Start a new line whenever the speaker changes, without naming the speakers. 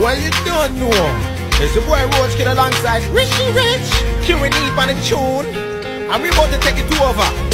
Well, you don't know. It's your boy Roach Kid alongside Richie Rich, Curing deep on the tune. And we about to take it to over.